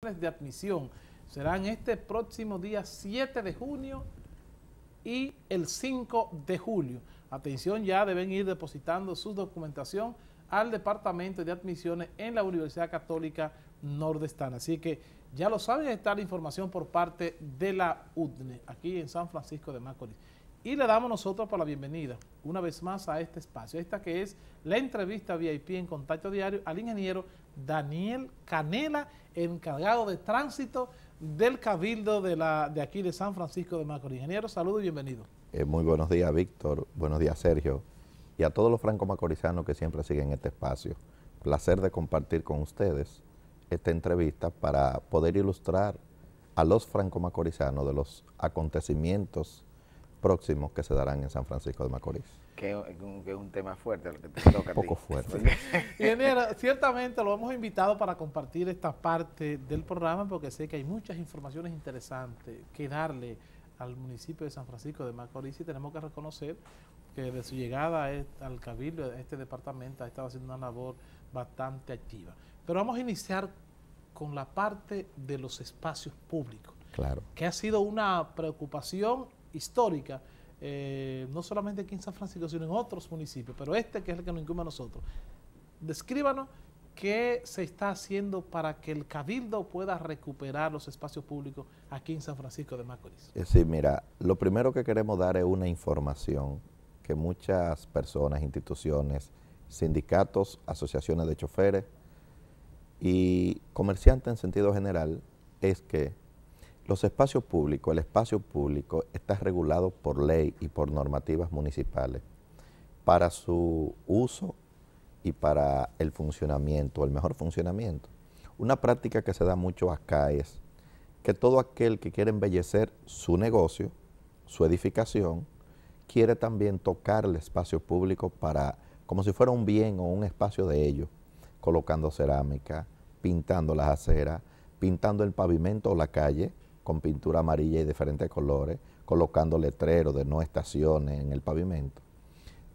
de admisión serán este próximo día 7 de junio y el 5 de julio. Atención, ya deben ir depositando su documentación al Departamento de Admisiones en la Universidad Católica Nordestana. Así que ya lo saben, está la información por parte de la UDNE, aquí en San Francisco de Macorís. Y le damos nosotros por la bienvenida una vez más a este espacio, esta que es la entrevista VIP en contacto diario al ingeniero Daniel Canela, encargado de tránsito del Cabildo de, aquí de San Francisco de Macorís. Ingeniero, saludos y bienvenido. Eh, muy buenos días, Víctor. Buenos días, Sergio. Y a todos los franco-macorizanos que siempre siguen este espacio. Placer de compartir con ustedes esta entrevista para poder ilustrar a los franco-macorizanos de los acontecimientos próximos que se darán en San Francisco de Macorís. Que, es un tema fuerte lo que te toca. Un poco fuerte. Ingeniero, ciertamente lo hemos invitado para compartir esta parte del programa porque sé que hay muchas informaciones interesantes que darle al municipio de San Francisco de Macorís y tenemos que reconocer que desde su llegada al Cabildo, a este departamento, ha estado haciendo una labor bastante activa. Pero vamos a iniciar con la parte de los espacios públicos. Claro. Que ha sido una preocupación histórica, eh, no solamente aquí en San Francisco, sino en otros municipios, pero este que es el que nos incumbe a nosotros. Descríbanos qué se está haciendo para que el Cabildo pueda recuperar los espacios públicos aquí en San Francisco de Macorís. Sí, mira, lo primero que queremos dar es una información que muchas personas, instituciones, sindicatos, asociaciones de choferes y comerciantes en sentido general, es que los espacios públicos, el espacio público está regulado por ley y por normativas municipales para su uso y para el funcionamiento, el mejor funcionamiento. Una práctica que se da mucho acá es que todo aquel que quiere embellecer su negocio, su edificación, quiere también tocar el espacio público para, como si fuera un bien o un espacio de ellos, colocando cerámica, pintando las aceras, pintando el pavimento o la calle, con pintura amarilla y diferentes colores, colocando letreros de no estaciones en el pavimento.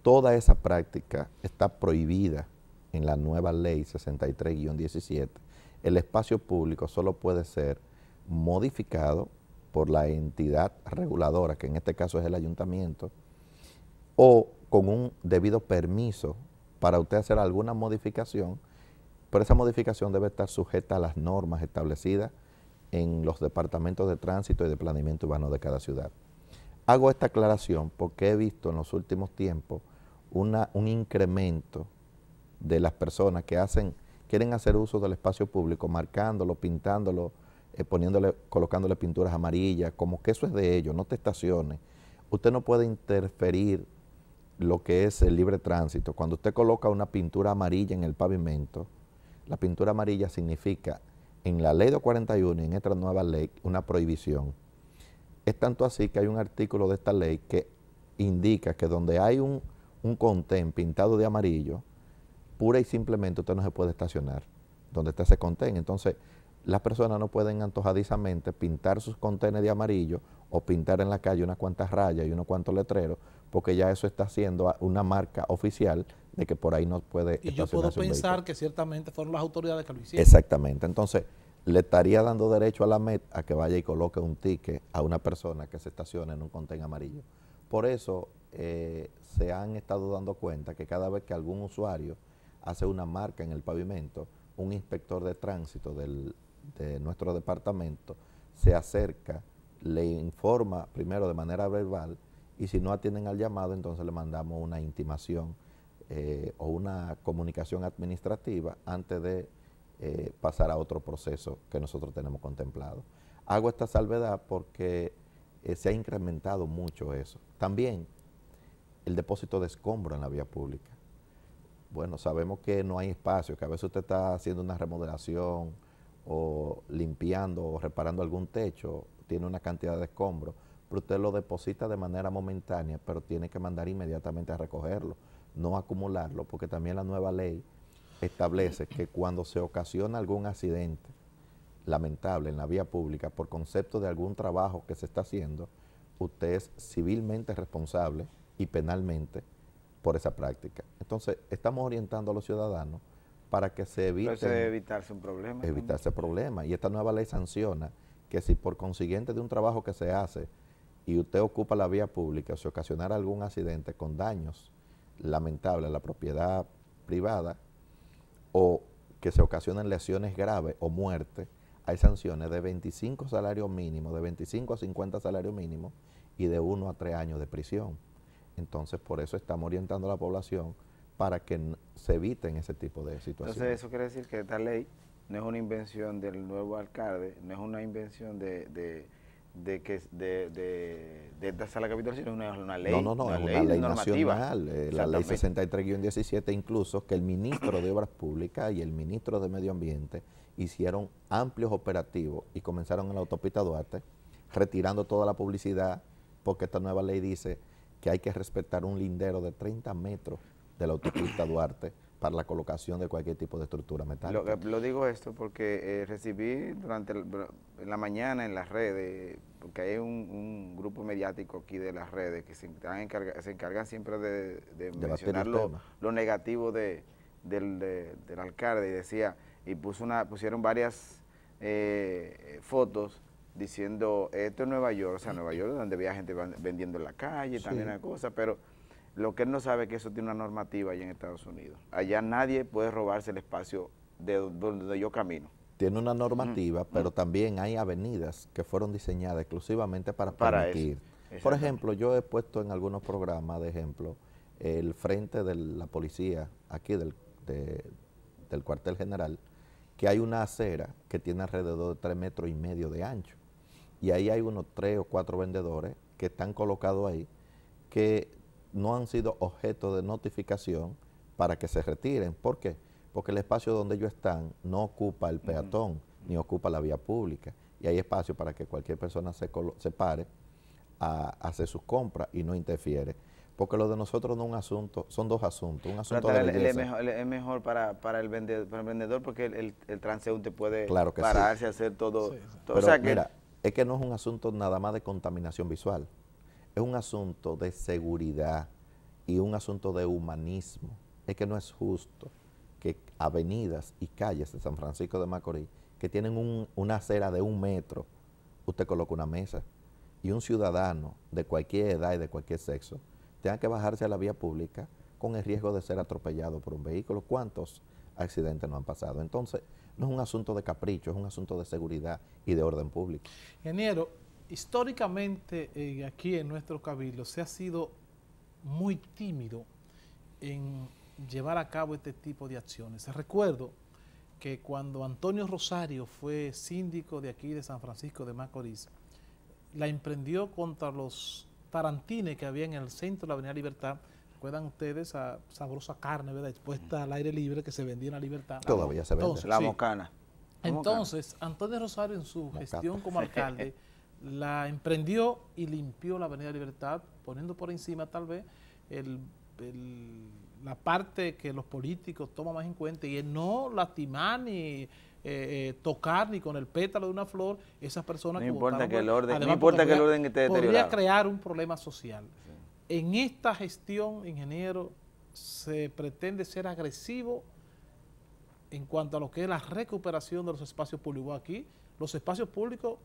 Toda esa práctica está prohibida en la nueva ley 63-17. El espacio público solo puede ser modificado por la entidad reguladora, que en este caso es el ayuntamiento, o con un debido permiso para usted hacer alguna modificación, pero esa modificación debe estar sujeta a las normas establecidas en los departamentos de tránsito y de planeamiento urbano de cada ciudad. Hago esta aclaración porque he visto en los últimos tiempos un incremento de las personas que hacen, quieren hacer uso del espacio público, marcándolo, pintándolo, eh, poniéndole, colocándole pinturas amarillas, como que eso es de ellos, no te estaciones. Usted no puede interferir lo que es el libre tránsito. Cuando usted coloca una pintura amarilla en el pavimento, la pintura amarilla significa en la ley de 41 y en esta nueva ley una prohibición. Es tanto así que hay un artículo de esta ley que indica que donde hay un, contén pintado de amarillo, pura y simplemente usted no se puede estacionar donde está ese contén. Entonces, las personas no pueden antojadizamente pintar sus contenes de amarillo o pintar en la calle unas cuantas rayas y unos cuantos letreros, porque ya eso está siendo una marca oficial de que por ahí no puede Y yo puedo pensar que ciertamente fueron las autoridades que lo hicieron. Exactamente. Entonces, le estaría dando derecho a la MET a que vaya y coloque un ticket a una persona que se estacione en un contén amarillo. Por eso eh, se han estado dando cuenta que cada vez que algún usuario hace una marca en el pavimento, un inspector de tránsito de nuestro departamento se acerca, le informa primero de manera verbal y si no atienden al llamado, entonces le mandamos una intimación eh, o una comunicación administrativa antes de eh, pasar a otro proceso que nosotros tenemos contemplado. Hago esta salvedad porque eh, se ha incrementado mucho eso. También el depósito de escombro en la vía pública. Bueno, sabemos que no hay espacio, que a veces usted está haciendo una remodelación o limpiando o reparando algún techo, tiene una cantidad de escombro, pero usted lo deposita de manera momentánea, pero tiene que mandar inmediatamente a recogerlo no acumularlo, porque también la nueva ley establece que cuando se ocasiona algún accidente lamentable en la vía pública por concepto de algún trabajo que se está haciendo, usted es civilmente responsable y penalmente por esa práctica. Entonces, estamos orientando a los ciudadanos para que se evite... Pero eso debe evitarse un problema. Evitarse problema. Y esta nueva ley sanciona que si por consiguiente de un trabajo que se hace y usted ocupa la vía pública o se ocasionara algún accidente con daños lamentables a la propiedad privada o que se ocasionen lesiones graves o muerte, hay sanciones de 25 salarios mínimos, de 25 a 50 salarios mínimos y de 1 a 3 años de prisión. Entonces, por eso estamos orientando a la población para que se eviten ese tipo de situaciones. Entonces, eso quiere decir que esta ley no es una invención del nuevo alcalde, no es una invención de, que de, de, de esta sala capital, sino una, una ley. No, no, no, es una ley nacional, eh, la ley 63-17, incluso que el ministro de Obras Públicas y el ministro de Medio Ambiente hicieron amplios operativos y comenzaron en la autopista Duarte, retirando toda la publicidad, porque esta nueva ley dice que hay que respetar un lindero de 30 metros de la autopista Duarte para la colocación de cualquier tipo de estructura metálica. Lo, digo esto porque eh, recibí durante la mañana en las redes, porque hay un, grupo mediático aquí de las redes que se, encarga, se encargan siempre de, mencionar lo, negativo de, del, del, alcalde. Y decía, y puso una, pusieron varias eh, fotos diciendo, esto es Nueva York, o sea, Nueva York donde había gente vendiendo en la calle, también hay cosas, pero lo que él no sabe es que eso tiene una normativa allá en Estados Unidos. Allá nadie puede robarse el espacio de donde yo camino. Tiene una normativa, pero también hay avenidas que fueron diseñadas exclusivamente para, permitir. Por ejemplo, yo he puesto en algunos programas, de ejemplo, el frente de la policía aquí del, del cuartel general, que hay una acera que tiene alrededor de tres metros y medio de ancho. Y ahí hay unos tres o cuatro vendedores que están colocados ahí que no han sido objeto de notificación para que se retiren. ¿Por qué? Porque el espacio donde ellos están no ocupa el peatón, ni ocupa la vía pública. Y hay espacio para que cualquier persona se, se pare a, hacer sus compras y no interfiere. Porque lo de nosotros no es un asunto, son dos asuntos. Un asunto de es, mejor, para, el vendedor, porque el, transeúnte puede pararse, hacer todo. mira, es que no es un asunto nada más de contaminación visual es un asunto de seguridad y un asunto de humanismo. Es que no es justo que avenidas y calles de San Francisco de Macorís, que tienen una acera de un metro, usted coloca una mesa y un ciudadano de cualquier edad y de cualquier sexo tenga que bajarse a la vía pública con el riesgo de ser atropellado por un vehículo. ¿Cuántos accidentes no han pasado? Entonces, no es un asunto de capricho, es un asunto de seguridad y de orden público. Ingeniero, históricamente eh, aquí en nuestro cabildo se ha sido muy tímido en llevar a cabo este tipo de acciones. Recuerdo que cuando Antonio Rosario fue síndico de aquí de San Francisco de Macorís, la emprendió contra los tarantines que había en el centro de la Avenida Libertad. Recuerdan ustedes esa sabrosa carne, ¿verdad? Expuesta al aire libre que se vendía en la Libertad. Todavía se vende. la mocana. Entonces, Antonio Rosario en su gestión como alcalde la emprendió y limpió la Avenida Libertad, poniendo por encima tal vez la parte que los políticos toman más en cuenta y es no lastimar ni eh, eh, tocar ni con el pétalo de una flor esas personas no importa que el orden no importa que el orden esté deteriorado. podría crear un problema social. En esta gestión ingeniero se pretende ser agresivo en cuanto a lo que es la recuperación de los espacios públicos. Aquí los espacios públicos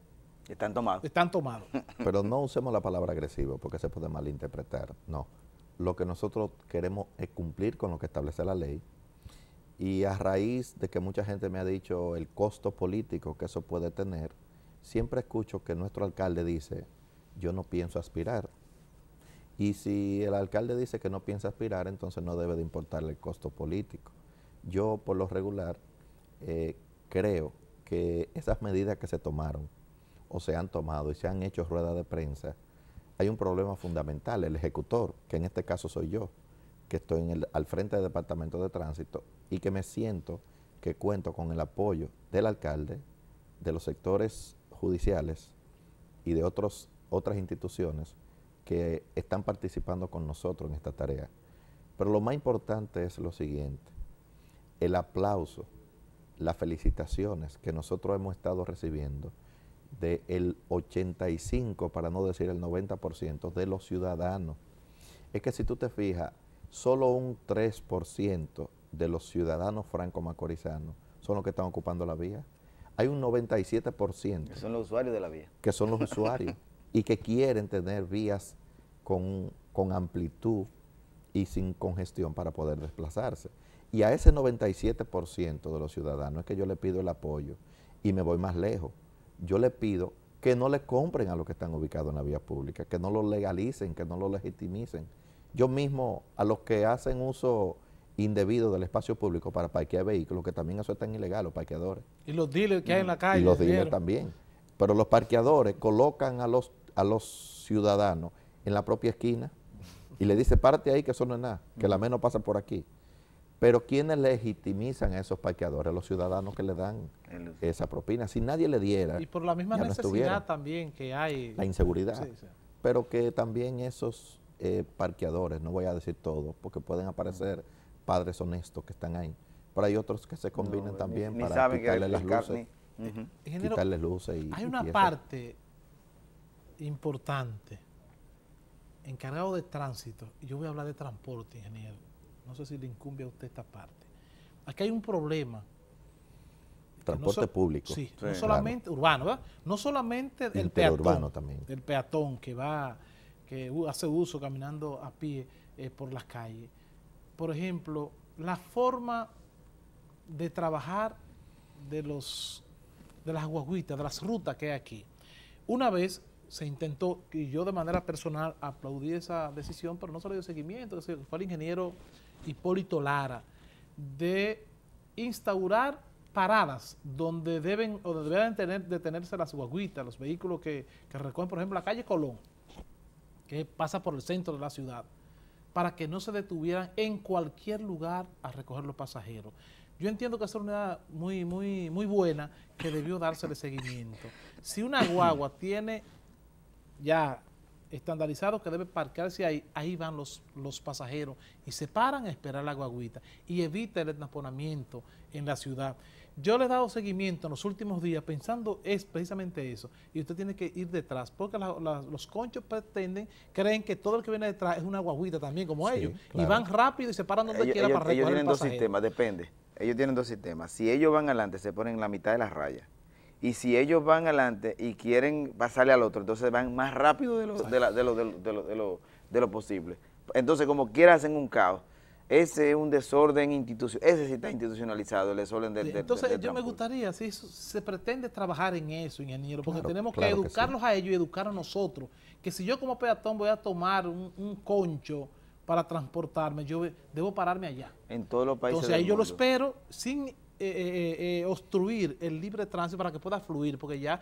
están tomados. Están tomados. Pero no usemos la palabra agresivo porque se puede malinterpretar. No. Lo que nosotros queremos es cumplir con lo que establece la ley. Y a raíz de que mucha gente me ha dicho el costo político que eso puede tener, siempre escucho que nuestro alcalde dice, yo no pienso aspirar. Y si el alcalde dice que no piensa aspirar, entonces no debe de importarle el costo político. Yo, por lo regular, eh, creo que esas medidas que se tomaron, o se han tomado y se han hecho ruedas de prensa, hay un problema fundamental, el ejecutor, que en este caso soy yo, que estoy al frente del Departamento de Tránsito y que me siento que cuento con el apoyo del alcalde, de los sectores judiciales y de otras instituciones que están participando con nosotros en esta tarea. Pero lo más importante es lo siguiente, el aplauso, las felicitaciones que nosotros hemos estado recibiendo del 85, para no decir el 90% de los ciudadanos. Es que si tú te fijas, solo un 3% de los ciudadanos franco-macorizanos son los que están ocupando la vía. Hay un 97%. Que son los usuarios de la vía. Que son los usuarios y que quieren tener vías con, con amplitud y sin congestión para poder desplazarse. Y a ese 97% de los ciudadanos es que yo le pido el apoyo y me voy más lejos. Yo le pido que no le compren a los que están ubicados en la vía pública, que no lo legalicen, que no lo legitimicen. Yo mismo, a los que hacen uso indebido del espacio público para parquear vehículos, que también eso es tan ilegal, los parqueadores. Y los dealers que hay en la calle. Y los dealers también. Pero los parqueadores colocan a los, a los ciudadanos en la propia esquina y le dice, párate ahí que eso no es nada, que la menos pasa por aquí. Pero ¿quiénes legitimizan a esos parqueadores? Los ciudadanos que le dan esa propina. Si nadie le diera... Y por la misma necesidad también que hay... La inseguridad. Pero que también esos eh, parqueadores, no voy a decir todo, porque pueden aparecer padres honestos que están ahí, pero hay otros que se combinan también para quitarle las luces. quitarle luces y, Hay una parte importante encargado de tránsito, y yo voy a hablar de transporte, ingeniero, no sé si le incumbe a usted esta parte. Aquí hay un problema. Transporte público. Sí, no solamente urbano, ¿verdad? No solamente el peatón, también. el peatón que va, que hace uso caminando a pie eh, por las calles. Por ejemplo, la forma de trabajar de los de las guaguitas, de las rutas que hay aquí. Una vez se intentó, y yo de manera personal aplaudí esa decisión, pero no se le dio seguimiento, fue el ingeniero Hipólito Lara, de instaurar paradas donde deben o deben tener, detenerse las guaguitas, los vehículos que, que recogen, por ejemplo, la calle Colón, que pasa por el centro de la ciudad, para que no se detuvieran en cualquier lugar a recoger los pasajeros. Yo entiendo que es una unidad muy, muy, muy buena que debió dársele seguimiento. Si una guagua tiene ya estandarizado que debe parquearse ahí, ahí van los, los pasajeros y se paran a esperar la guaguita y evita el entaponamiento en la ciudad. Yo le he dado seguimiento en los últimos días pensando es precisamente eso y usted tiene que ir detrás porque los conchos pretenden, creen que todo el que viene detrás es una guaguita también como ellos y van rápido y se paran donde quiera para recoger Ellos tienen dos sistemas, depende. Ellos tienen dos sistemas. Si ellos van adelante se ponen en la mitad de las rayas y si ellos van adelante y quieren pasarle al otro, entonces van más rápido de lo, de, lo, posible. Entonces, como quiera, hacen un caos. Ese es un desorden institucional, ese sí está institucionalizado, el desorden del, Entonces, yo me gustaría, si se pretende trabajar en eso, ingeniero, porque tenemos que educarlos a ellos y educar a nosotros, que si yo como peatón voy a tomar un, concho para transportarme, yo debo pararme allá. En todos los países Entonces, ahí yo lo espero sin eh, eh, eh, obstruir el libre tránsito para que pueda fluir, porque ya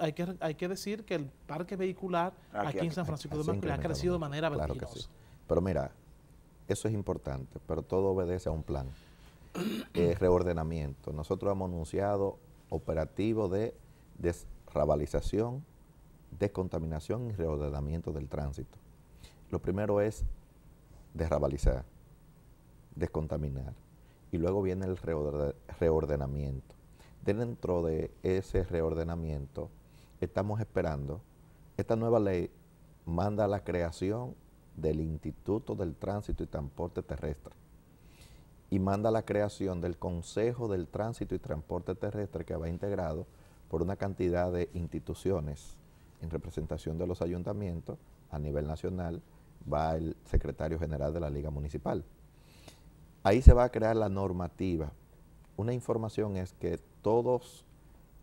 hay, que, hay que decir que el parque vehicular aquí, en San Francisco de Macorís ha crecido de manera claro vertiginosa. Pero mira, eso es importante, pero todo obedece a un plan. reordenamiento. Nosotros hemos anunciado operativo de desrabalización, descontaminación y reordenamiento del tránsito. Lo primero es desrabalizar, descontaminar y luego viene el reordenamiento. Dentro de ese reordenamiento estamos esperando, esta nueva ley manda la creación del Instituto del Tránsito y Transporte Terrestre y manda la creación del Consejo del Tránsito y Transporte Terrestre que va integrado por una cantidad de instituciones en representación de los ayuntamientos a nivel nacional, va el secretario general de la Liga Municipal. Ahí se va a crear la normativa. Una información es que todos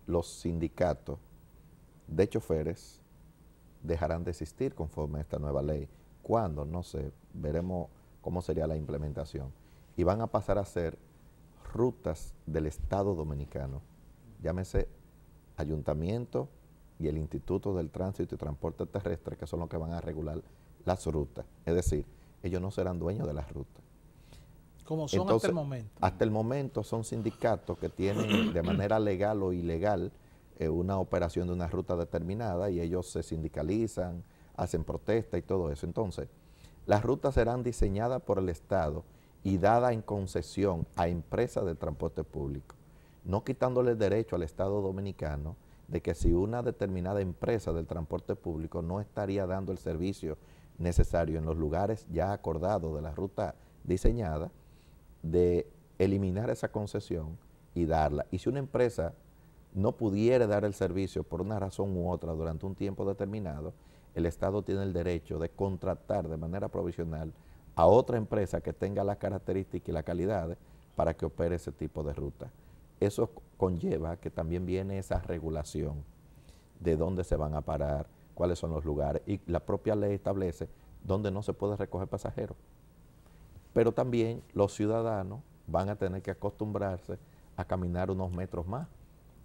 los sindicatos de choferes dejarán de existir conforme a esta nueva ley. ¿Cuándo? No sé, veremos cómo sería la implementación. Y van a pasar a ser rutas del Estado Dominicano, llámese ayuntamiento y el Instituto del Tránsito y Transporte Terrestre, que son los que van a regular las rutas. Es decir, ellos no serán dueños de las rutas. Como son hasta el momento. Hasta el momento son sindicatos que tienen de manera legal o ilegal eh, una operación de una ruta determinada y ellos se sindicalizan, hacen protesta y todo eso. Entonces, las rutas serán diseñadas por el Estado y dadas en concesión a empresas de transporte público, no quitándole el derecho al Estado dominicano de que si una determinada empresa del transporte público no estaría dando el servicio necesario en los lugares ya acordados de la ruta diseñada, de eliminar esa concesión y darla. Y si una empresa no pudiera dar el servicio por una razón u otra durante un tiempo determinado, el Estado tiene el derecho de contratar de manera provisional a otra empresa que tenga las características y la calidad para que opere ese tipo de ruta. Eso conlleva que también viene esa regulación de dónde se van a parar, cuáles son los lugares, y la propia ley establece dónde no se puede recoger pasajeros. Pero también los ciudadanos van a tener que acostumbrarse a caminar unos metros más,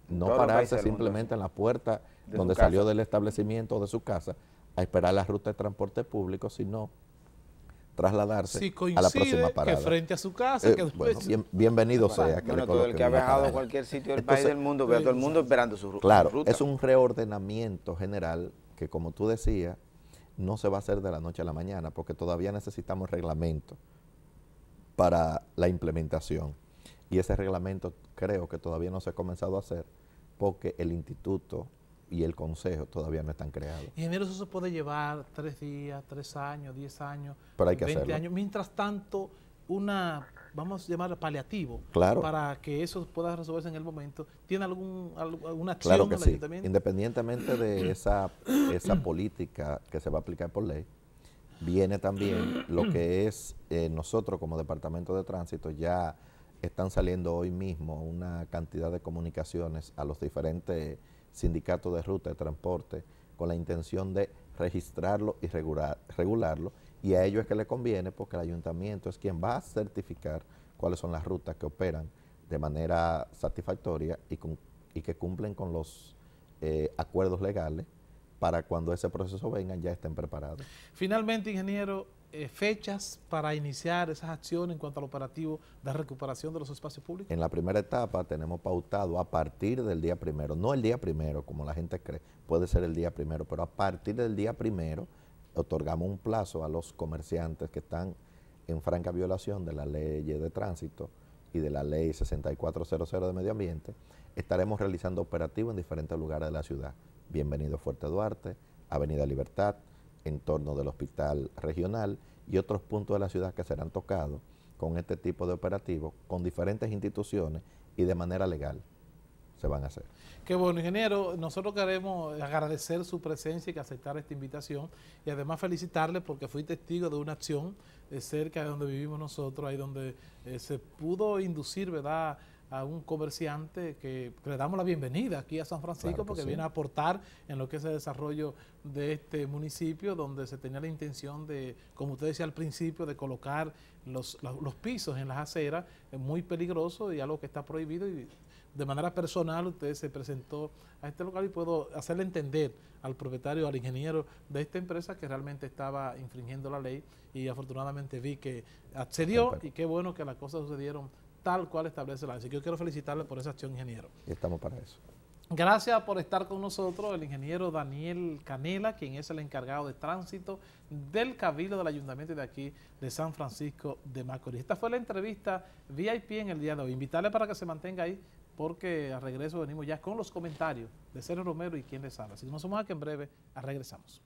no pararse simplemente en la puerta donde salió del establecimiento o de su casa a esperar la ruta de transporte público, sino trasladarse a la próxima parada. que frente a su casa, eh, bienvenido sea. Que todo el que ha viajado a cualquier sitio del país del mundo, ve a todo el mundo esperando su, ruta. Claro, es un reordenamiento general que, como tú decías, no se va a hacer de la noche a la mañana, porque todavía necesitamos reglamento para la implementación. Y ese reglamento creo que todavía no se ha comenzado a hacer porque el instituto y el consejo todavía no están creados. Ingeniero, eso se puede llevar tres días, tres años, diez años, Pero hay que 20 años. Mientras tanto, una, vamos a llamar paliativo, claro. para que eso pueda resolverse en el momento. ¿Tiene algún, alguna acción claro que sí. Independientemente de esa, esa política que se va a aplicar por ley, viene también lo que es eh, nosotros como Departamento de Tránsito ya están saliendo hoy mismo una cantidad de comunicaciones a los diferentes sindicatos de ruta de transporte con la intención de registrarlo y regularlo. Y a ellos es que le conviene porque el ayuntamiento es quien va a certificar cuáles son las rutas que operan de manera satisfactoria y, y que cumplen con los eh, acuerdos legales para cuando ese proceso venga ya estén preparados. Finalmente, ingeniero, eh, fechas para iniciar esas acciones en cuanto al operativo de recuperación de los espacios públicos? En la primera etapa tenemos pautado a partir del día primero, no el día primero como la gente cree, puede ser el día primero, pero a partir del día primero otorgamos un plazo a los comerciantes que están en franca violación de la ley de tránsito y de la ley 6400 de medio ambiente, estaremos realizando operativos en diferentes lugares de la ciudad. Bienvenido Fuerte Duarte, Avenida Libertad, en torno del hospital regional y otros puntos de la ciudad que serán tocados con este tipo de operativos, con diferentes instituciones y de manera legal se van a hacer. Qué bueno, ingeniero. Nosotros queremos agradecer su presencia y aceptar esta invitación y además felicitarle porque fui testigo de una acción cerca de donde vivimos nosotros, ahí donde eh, se pudo inducir, ¿verdad?, a un comerciante que, le damos la bienvenida aquí a San Francisco porque viene a aportar en lo que es el desarrollo de este municipio donde se tenía la intención de, como usted decía al principio, de colocar los, los pisos en las aceras, es muy peligroso y algo que está prohibido y de manera personal usted se presentó a este local y puedo hacerle entender al propietario, al ingeniero de esta empresa que realmente estaba infringiendo la ley y afortunadamente vi que accedió y qué bueno que las cosas sucedieron tal cual establece la ley. Así que yo quiero felicitarle por esa acción, ingeniero. Y estamos para eso. Gracias por estar con nosotros el ingeniero Daniel Canela, quien es el encargado de tránsito del Cabildo del Ayuntamiento de aquí de San Francisco de Macorís. Esta fue la entrevista VIP en el día de hoy. Invitarle para que se mantenga ahí porque al regreso venimos ya con los comentarios de Sergio Romero y quien les habla. Así que nos somos aquí en breve, regresamos.